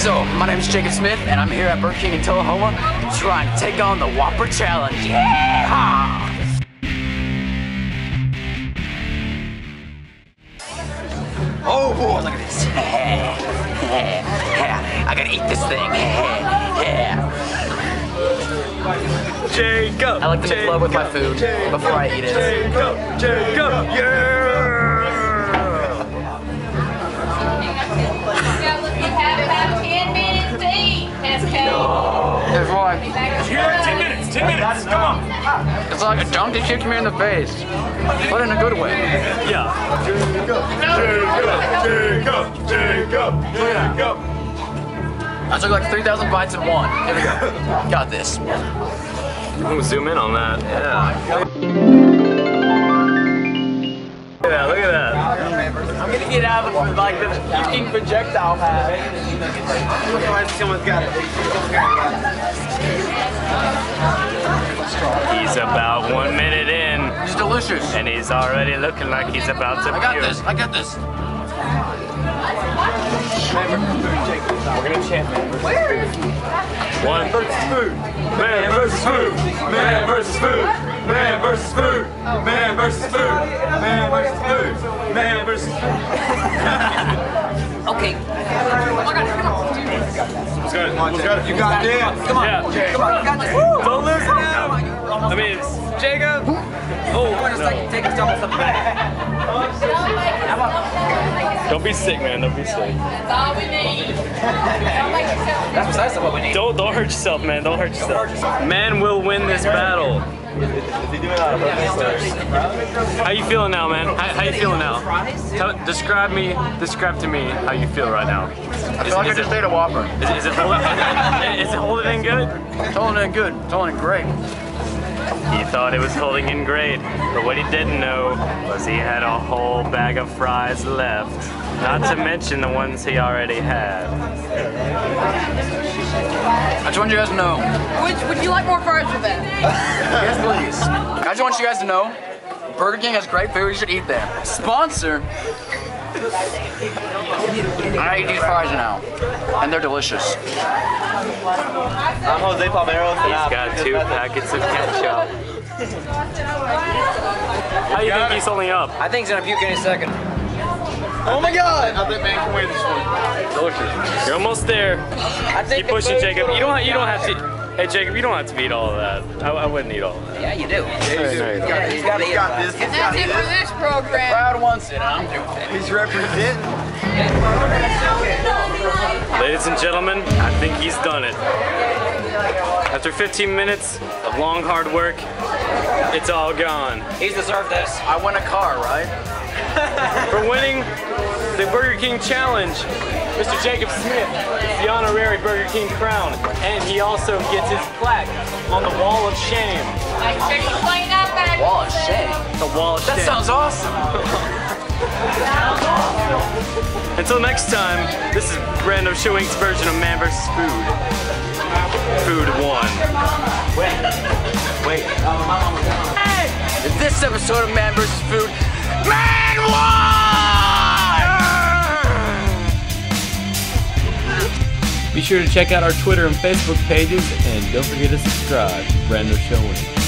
So, my name is Jacob Smith, and I'm here at Burger King in Tullahoma trying to take on the Whopper Challenge. Yeah! Oh, boy, look at this. I gotta eat this thing. Jacob. I like to make love with my food before I eat it. Jacob. Jacob. Yeah. It's like, You got 10 minutes. 10 minutes. Come on. it's like a donkey kicked me in the face, but in a good way. Yeah. Jacob. Jacob. Jacob. Jacob. I took like 3,000 bites in one. Here we go. Got this. I'm gonna zoom in on that. Yeah. Look at that. Look at that. I'm gonna get out of like the fucking projectile pad. Someone's got it. He's about one minute in, It's delicious. and he's already looking like he's about to I got puke. this. I got this. We're gonna chant One versus food. Man versus food. Man versus food. Let's go. You got this. Come on. Yeah. Come on, you got this. Don't lose it now. I mean, it's Jacob. Oh, no. Take a double step back. Don't be sick, man. Don't be sick. That's all we need. Don't make yourself That's precisely what we need. Don't don't hurt yourself, man. Don't hurt yourself. Man will win this battle. How you feeling now, man? How, how you feeling now? Tell, describe me. Describe to me how you feel right now. I feel like I just it- ate a Whopper. Is, is it holding? is it holding in good? It's holding it good. It's holding it great. He thought it was holding in great, but what he didn't know was he had a whole bag of fries left. Not to mention the ones he already had. I just want you guys to know. Would, would you like more fries with that? Yes, please. I just want you guys to know. Burger King has great food. You should eat there. Sponsor. I eat these fries now, and they're delicious. I'm Jose Palmero. He's got two packets of ketchup. How you think he's holding up? I think he's gonna puke any second. Oh my god! I bet man can win this one. You're almost there. I think Keep pushing, Jacob. You don't. You don't have to. Hey, Jacob. You don't have to eat all of that. I, I wouldn't eat all of that. Yeah, you do. Yeah, He's got to eat. got this. He's got That's it for this. this program. Proud once, and I'm doing it. He's representing. Ladies and gentlemen, I think he's done it. After 15 minutes of long, hard work, it's all gone. He's deserved this. I won a car, right? For winning the Burger King Challenge, Mr. Jacob Smith gets the honorary Burger King crown, and he also gets his plaque on the Wall of Shame. Make sure you clean up after. Wall of shame. The Wall of That Shame. sounds awesome. Until next time, this is Brando Show Inc.'s version of Man vs. Food. Food 1. Wait. Wait. Hey! In this episode of Man vs. Food, Man! Be sure to check out our Twitter and Facebook pages, and don't forget to subscribe. Brando Show Inc.